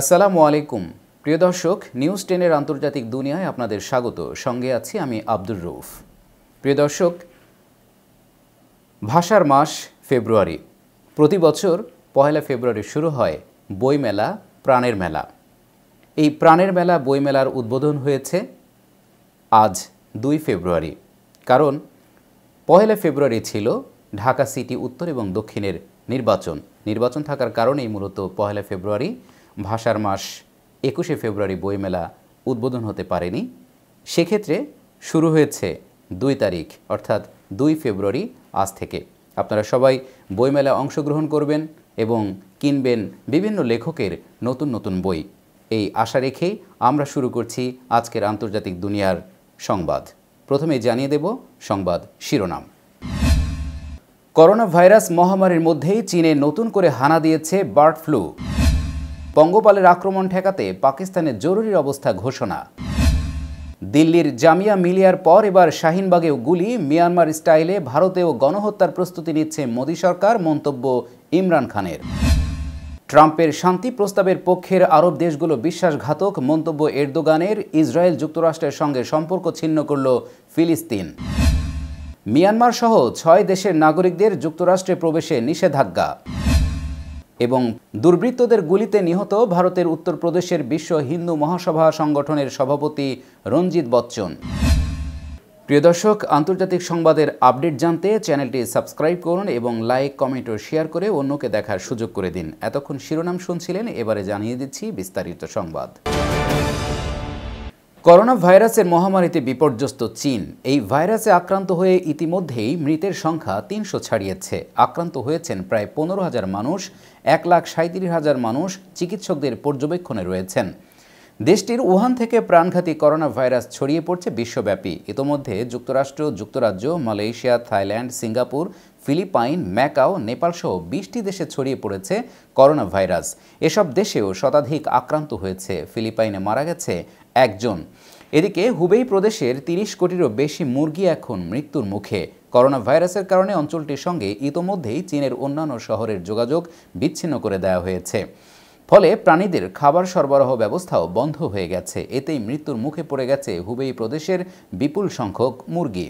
আসসালামু আলাইকুম। প্রিয় দর্শক নিউজ টেনের আন্তর্জাতিক দুনিয়ায় আপনাদের স্বাগত। সঙ্গে আছি আমি আব্দুর রৌফ প্রিয় দর্শক, ভাষার মাস ফেব্রুয়ারি। প্রতি বছর পয়লা ফেব্রুয়ারি শুরু হয় বইমেলা, প্রাণের মেলা। এই প্রাণের মেলা, বইমেলার উদ্বোধন হয়েছে আজ দুই ফেব্রুয়ারি। কারণ পহেলা ফেব্রুয়ারি ছিল ঢাকা সিটি উত্তর এবং দক্ষিণের নির্বাচন। নির্বাচন থাকার কারণেই মূলত পহেলা ফেব্রুয়ারি ভাষার মাস একুশে ফেব্রুয়ারি বইমেলা উদ্বোধন হতে পারেনি। সেক্ষেত্রে শুরু হয়েছে দুই তারিখ, অর্থাৎ দুই ফেব্রুয়ারি আজ থেকে। আপনারা সবাই বইমেলায় অংশগ্রহণ করবেন এবং কিনবেন বিভিন্ন লেখকের নতুন নতুন বই। এই আশা রেখেই আমরা শুরু করছি আজকের আন্তর্জাতিক দুনিয়ার সংবাদ। প্রথমে জানিয়ে দেব সংবাদ শিরোনাম। করোনা ভাইরাস মহামারীর মধ্যেই চীনে নতুন করে হানা দিয়েছে বার্ড ফ্লু। পঙ্গপালের আক্রমণ ঠেকাতে পাকিস্তানে জরুরি অবস্থা ঘোষণা। দিল্লির জামিয়া মিলিয়ার পর এবার শাহিনবাগেও গুলি। মিয়ানমার স্টাইলে ভারতেও গণহত্যার প্রস্তুতি নিচ্ছে মোদী সরকার, মন্তব্য ইমরান খানের। ট্রাম্পের শান্তি প্রস্তাবের পক্ষের আরব দেশগুলো বিশ্বাসঘাতক, মন্তব্য এরদোগানের। ইসরায়েল যুক্তরাষ্ট্রের সঙ্গে সম্পর্ক ছিন্ন করল ফিলিস্তিন। মিয়ানমার সহ ছয় দেশের নাগরিকদের যুক্তরাষ্ট্রে প্রবেশে নিষেধাজ্ঞা। এবং দুর্বৃত্তদের গুলিতে নিহত ভারতের উত্তরপ্রদেশের বিশ্ব হিন্দু মহাসভা সংগঠনের সভাপতি রঞ্জিত বচ্চন। প্রিয় দর্শক, আন্তর্জাতিক সংবাদের আপডেট জানতে চ্যানেলটি সাবস্ক্রাইব করুন এবং লাইক, কমেন্ট ও শেয়ার করে অন্যকে দেখার সুযোগ করে দিন। এতক্ষণ শিরোনাম শুনছিলেন, এবারে জানিয়ে দিচ্ছি বিস্তারিত সংবাদ। করোনা ভাইরাসের মহামারীতে বিপর্যস্ত চীন। এই ভাইরাসে আক্রান্ত হয়ে ইতিমধ্যেই মৃতের সংখ্যা তিনশো ছাড়িয়েছে। আক্রান্ত হয়েছেন প্রায় পনেরো হাজার মানুষ, এক লাখ সাঁত্রিশ হাজার মানুষ চিকিৎসকদের পর্যবেক্ষণে রয়েছেন। দেশটির উহান থেকে প্রাণঘাতী করোনা ভাইরাস ছড়িয়ে পড়ছে বিশ্বব্যাপী। ইতোমধ্যে যুক্তরাষ্ট্র, যুক্তরাজ্য, Malaysia, Thailand, Singapore, Philippines, Macau, নেপালসহ বিশটি দেশে ছড়িয়ে পড়েছে করোনা ভাইরাস এসব দেশেও শতাধিক আক্রান্ত হয়েছে। ফিলিপাইনে মারা গেছে একজন। এদিকে হুবেই প্রদেশের তিরিশ কোটিরও বেশি মুরগি এখন মৃত্যুর মুখে। করোনা ভাইরাসের কারণে অঞ্চলটির সঙ্গে ইতোমধ্যেই চীনের অন্যান্য শহরের যোগাযোগ বিচ্ছিন্ন করে দেওয়া হয়েছে। ফলে প্রাণীদের খাবার সরবরাহ ব্যবস্থাও বন্ধ হয়ে গেছে। এতেই মৃত্যুর মুখে পড়ে গেছে হুবেই প্রদেশের বিপুল সংখ্যক মুরগি।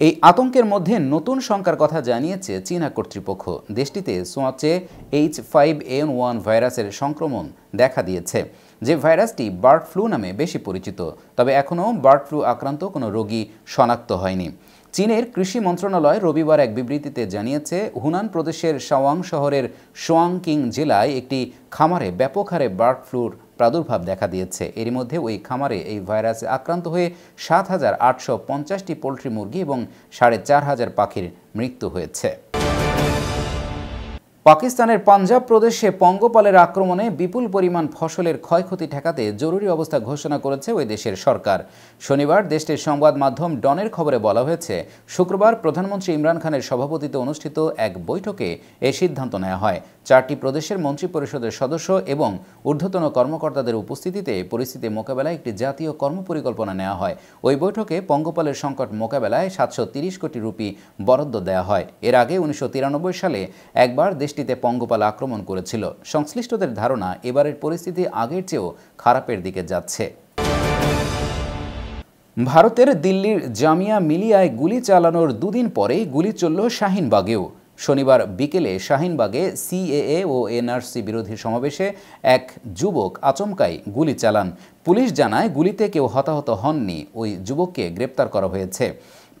এই আতঙ্কের মধ্যে নতুন সংখ্যার কথা জানিয়েছে চীনা কর্তৃপক্ষ। দেশটিতে সোয়াচে এইচ ফাইভ এন ওয়ান ভাইরাসের সংক্রমণ দেখা দিয়েছে, যে ভাইরাসটি বার্ড ফ্লু নামে বেশি পরিচিত, তবে এখনও বার্ড ফ্লু আক্রান্ত কোনো রোগী শনাক্ত হয়নি। চীনের কৃষি মন্ত্রণালয় রবিবার এক বিবৃতিতে জানিয়েছে, হুনান প্রদেশের শাওয়াং শহরের সোয়াং কিং জেলায় একটি খামারে ব্যাপক হারে বার্ড ফ্লুর প্রাদুর্ভাব দেখা দিয়েছে। এর মধ্যে ওই খামারে এই ভাইরাসে আক্রান্ত হয়ে সাত হাজার আটশো পঞ্চাশটি পোলট্রি মুরগি এবং সাড়ে চার হাজার পাখির মৃত্যু হয়েছে। পাকিস্তানের পাঞ্জাব প্রদেশে পঙ্গপালের আক্রমণে বিপুল পরিমাণ ফসলের ক্ষয়ক্ষতি ঠেকাতে জরুরি অবস্থা ঘোষণা করেছে ওই দেশের সরকার। শনিবার দেশটির সংবাদ মাধ্যম ডনের খবরে বলা হয়েছে, শুক্রবার প্রধানমন্ত্রী ইমরান খানের সভাপতিত্বে অনুষ্ঠিত এক বৈঠকে এ সিদ্ধান্ত নেওয়া হয়। চারটি প্রদেশের মন্ত্রী পরিষদের সদস্য এবং ঊর্ধ্বতন কর্মকর্তাদের উপস্থিতিতে পরিস্থিতি মোকাবেলায় একটি জাতীয় কর্মপরিকল্পনা নেওয়া হয়। ওই বৈঠকে পঙ্গপালের সংকট মোকাবেলায় সাতশো কোটি রুপি বরাদ্দ দেওয়া হয়। এর আগে উনিশশো তিরানব্বই সালে একবার দেশটিতে পঙ্গপাল আক্রমণ করেছিল। সংশ্লিষ্টদের ধারণা, এবারের পরিস্থিতি আগের চেয়েও খারাপের দিকে যাচ্ছে। ভারতের দিল্লির জামিয়া মিলিয়ায় গুলি চালানোর দুদিন পরেই গুলি চলল শাহিনবাগেও। শনিবার বিকেলে শাহিনবাগে সিএএ ও এনআরসি বিরোধী সমাবেশে এক যুবক আচমকাই গুলি চালান। পুলিশ জানায়, গুলিতে কেউ হতাহত হননি। ওই যুবককে গ্রেপ্তার করা হয়েছে।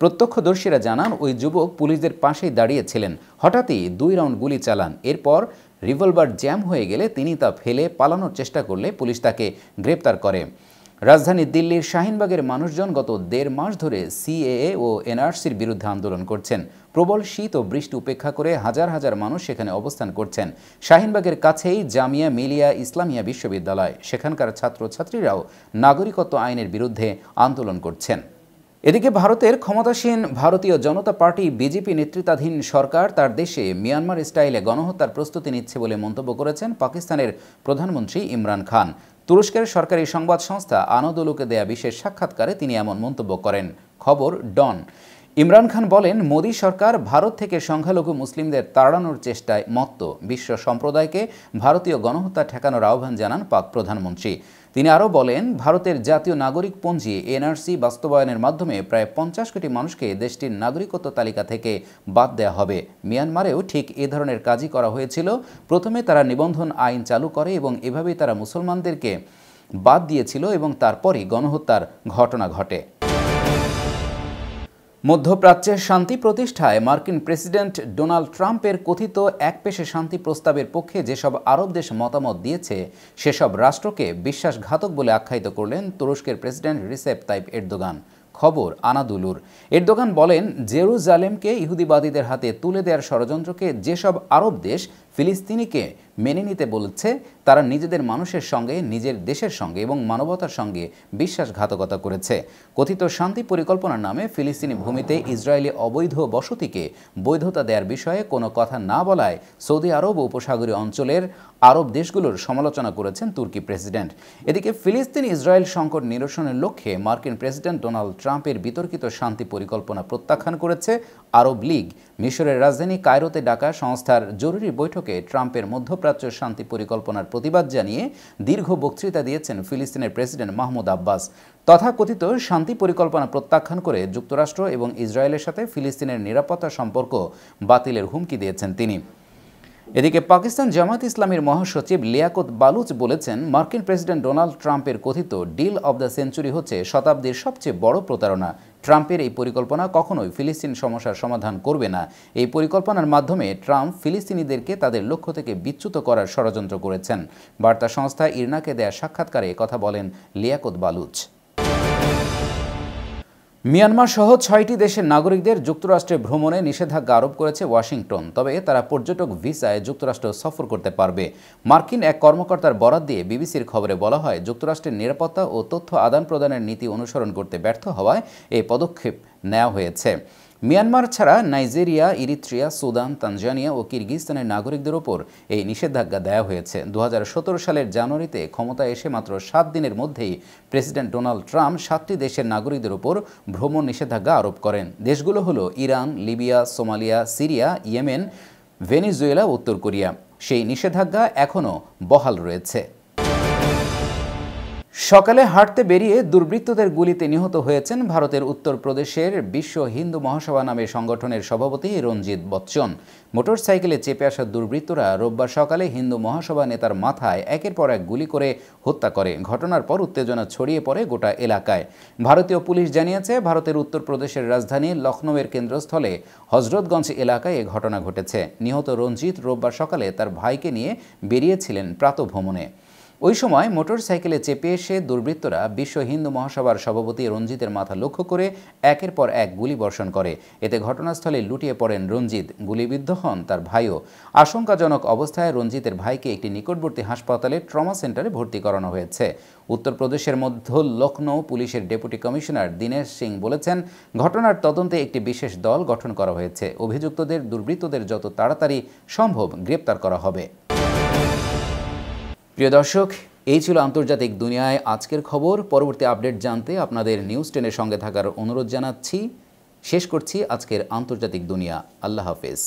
প্রত্যক্ষদর্শীরা জানান, ওই যুবক পুলিশদের পাশেই দাঁড়িয়েছিলেন। হঠাৎই দুই রাউন্ড গুলি চালান। এরপর রিভলভার জ্যাম হয়ে গেলে তিনি তা ফেলে পালানোর চেষ্টা করলে পুলিশ তাকে গ্রেপ্তার করে। রাজধানী দিল্লির শাহিনবাগের মানুষজন গত দেড় মাস ধরে সিএএ ও এনআরসির বিরুদ্ধে আন্দোলন করছেন। প্রবল শীত ও বৃষ্টি উপেক্ষা করে হাজার হাজার মানুষ সেখানে অবস্থান করছেন। শাহিনবাগের কাছেই জামিয়া মিলিয়া ইসলামিয়া বিশ্ববিদ্যালয়। সেখানকার ছাত্রছাত্রীরাও নাগরিকত্ব আইনের বিরুদ্ধে আন্দোলন করছেন। এদিকে ভারতের ক্ষমতাসীন ভারতীয় জনতা পার্টি বিজেপি নেতৃত্বাধীন সরকার তার দেশে মিয়ানমার স্টাইলে গণহত্যার প্রস্তুতি নিচ্ছে বলে মন্তব্য করেছেন পাকিস্তানের প্রধানমন্ত্রী ইমরান খান। তুরস্কের সরকারি সংবাদ সংস্থা আনদোলুকে দেয়া বিশেষ সাক্ষাৎকারে তিনি এমন মন্তব্য করেন। খবর ডন। ইমরান খান বলেন, মোদী সরকার ভারত থেকে সংখ্যালঘু মুসলিমদের তাড়ানোর চেষ্টায় মত্ত। বিশ্ব সম্প্রদায়কে ভারতীয় গণহত্যা ঠেকানোর আহ্বান জানান পাক প্রধানমন্ত্রী। তিনি আরও বলেন, ভারতের জাতীয় নাগরিক পঞ্জি এনআরসি বাস্তবায়নের মাধ্যমে প্রায় পঞ্চাশ কোটি মানুষকে দেশটির নাগরিকত্ব তালিকা থেকে বাদ দেওয়া হবে। মিয়ানমারেও ঠিক এ ধরনের কাজই করা হয়েছিল। প্রথমে তারা নিবন্ধন আইন চালু করে এবং এভাবেই তারা মুসলমানদেরকে বাদ দিয়েছিল এবং তারপরই গণহত্যার ঘটনা ঘটে। মধ্যপ্রাচ্যের শান্তি প্রতিষ্ঠায় মার্কিন প্রেসিডেন্ট ডোনাল্ড ট্রাম্পের কথিত একপেশে শান্তি প্রস্তাবের পক্ষে যেসব আরব দেশ মতামত দিয়েছে, সেসব রাষ্ট্রকে বিশ্বাসঘাতক বলে আখ্যায়িত করলেন তুরস্কের প্রেসিডেন্ট রিসেপ তাইপ এরদোগান। খবর, আনাদুলুর। এরদোগান বলেন, জেরুজালেমকে ইহুদিবাদীদের হাতে তুলে দেওয়ার ষড়যন্ত্রকে যেসব আরব দেশ ফিলিস্তিনিকে মেনে নিতে বলেছে, তারা নিজেদের মানুষের সঙ্গে, নিজের দেশের সঙ্গে এবং মানবতার সঙ্গে বিশ্বাসঘাতকতা করেছে। কথিত শান্তি পরিকল্পনার নামে ফিলিস্তিনি ভূমিতে ইসরায়েলি অবৈধ বসতিকে বৈধতা দেওয়ার বিষয়ে কোনো কথা না বলায় সৌদি আরব উপসাগরীয় অঞ্চলের আরব দেশগুলোর সমালোচনা করেছেন তুর্কি প্রেসিডেন্ট। এদিকে ফিলিস্তিন ইসরায়েল সংকট নিরসনের লক্ষ্যে মার্কিন প্রেসিডেন্ট ডোনাল্ড ট্রাম্পের বিতর্কিত শান্তি পরিকল্পনা প্রত্যাখ্যান করেছে আরব লীগ, মিশরের রাজধানী কায়রোতে ডাকা সংস্থার জরুরি বৈঠকে ট্রাম্পের মধ্যপ্রাচ্য শান্তি পরিকল্পনার প্রতিবাদ জানিয়ে দীর্ঘ বক্তৃতা দিয়েছেন ফিলিস্তিনের প্রেসিডেন্ট মাহমুদ আব্বাস। তথাকথিত শান্তি পরিকল্পনা প্রত্যাখ্যান করে যুক্তরাষ্ট্র এবং ইসরায়েলের সাথে ফিলিস্তিনের নিরাপত্তা সম্পর্ক বাতিলের হুমকি দিয়েছেন তিনি। এদিকে পাকিস্তান জামাত ইসলামের মহাসচিব লিয়াকত বালুচ বলেছেন, মার্কিন প্রেসিডেন্ট ডোনাল্ড ট্রাম্পের কথিত ডিল অব দ্য সেঞ্চুরি হচ্ছে শতাব্দীর সবচেয়ে বড় প্রতারণা। ট্রাম্পের এই পরিকল্পনা কখনোই ফিলিস্তিন সমস্যার সমাধান করবে না। এই পরিকল্পনার মাধ্যমে ট্রাম্প ফিলিস্তিনিদেরকে তাদের লক্ষ্য থেকে বিচ্যুত করার ষড়যন্ত্র করেছেন। বার্তা সংস্থা ইরনাকে দেয়া সাক্ষাৎকারে কথা বলেন লিয়াকত বালুচ। মিয়ানমার সহ ছয়টি দেশের নাগরিকদের যুক্তরাষ্ট্রে ভ্রমণে নিষেধাজ্ঞা আরোপ করেছে ওয়াশিংটন, তবে তারা পর্যটক ভিসায় যুক্তরাষ্ট্র সফর করতে পারবে। মার্কিন এক কর্মকর্তার বরাত দিয়ে বিবিসির খবরে বলা হয়, যুক্তরাষ্ট্রের নিরাপত্তা ও তথ্য আদান প্রদানের নীতি অনুসরণ করতে ব্যর্থ হওয়ায় এই পদক্ষেপ নেওয়া হয়েছে। মিয়ানমার ছাড়া নাইজেরিয়া, ইরিত্রিয়া, সুদান, তানজানিয়া ও কিরগিস্তানের নাগরিকদের ওপর এই নিষেধাজ্ঞা দেওয়া হয়েছে। দু হাজার সতেরো সালের জানুয়ারিতে ক্ষমতায় এসে মাত্র সাত দিনের মধ্যেই প্রেসিডেন্ট ডোনাল্ড ট্রাম্প সাতটি দেশের নাগরিকদের ওপর ভ্রমণ নিষেধাজ্ঞা আরোপ করেন। দেশগুলো হলো Iran, Libya, Somalia, Syria, Yemen, Venezuela, উত্তর কোরিয়া। সেই নিষেধাজ্ঞা এখনও বহাল রয়েছে। সকালে হাঁটতে বেরিয়ে দুর্বৃত্তদের গুলিতে নিহত হয়েছেন ভারতের উত্তরপ্রদেশের বিশ্ব হিন্দু মহাসভা নামে সংগঠনের সভাপতি রঞ্জিত বচ্চন। মোটরসাইকেলে চেপে আসা দুর্বৃত্তরা রোববার সকালে হিন্দু মহাসভা নেতার মাথায় একের পর এক গুলি করে হত্যা করে। ঘটনার পর উত্তেজনা ছড়িয়ে পড়ে গোটা এলাকায়। ভারতীয় পুলিশ জানিয়েছে, ভারতের উত্তরপ্রদেশের রাজধানী লখনৌয়ের কেন্দ্রস্থলে হজরতগঞ্জ এলাকায় এ ঘটনা ঘটেছে। নিহত রঞ্জিত রোববার সকালে তার ভাইকে নিয়ে বেরিয়েছিলেন প্রাতভ্রমণে। ওই সময় মোটর সাইকেলে চেপে এসে দুর্বৃত্তরা বিশ্ব হিন্দু মহাসভার সভাপতি রঞ্জিতের মাথা লক্ষ্য করে একের পর এক গুলি বর্ষণ করে। এতে ঘটনাস্থলে লুটিয়ে পড়েন রঞ্জিত। গুলিবিদ্ধ হন তার ভাইও। আশঙ্কাজনক অবস্থায় রঞ্জিতের ভাইকে একটি নিকটবর্তী হাসপাতালে ট্রমা সেন্টারে ভর্তি করানো হয়েছে। উত্তরপ্রদেশের মধ্য লখনৌ পুলিশের ডেপুটি কমিশনার দীনেশ সিং বলেছেন, ঘটনার তদন্তে একটি বিশেষ দল গঠন করা হয়েছে। অভিযুক্তদের দুর্বৃত্তদের যত তাড়াতাড়ি সম্ভব গ্রেপ্তার করা হবে। প্রিয় দর্শক, এই ছিল আন্তর্জাতিক দুনিয়ায় আজকের খবর। পরবর্তী আপডেট জানতে আপনাদের নিউজ টেনের সঙ্গে থাকার অনুরোধ জানাচ্ছি। শেষ করছি আজকের আন্তর্জাতিক দুনিয়া। আল্লাহ হাফেজ।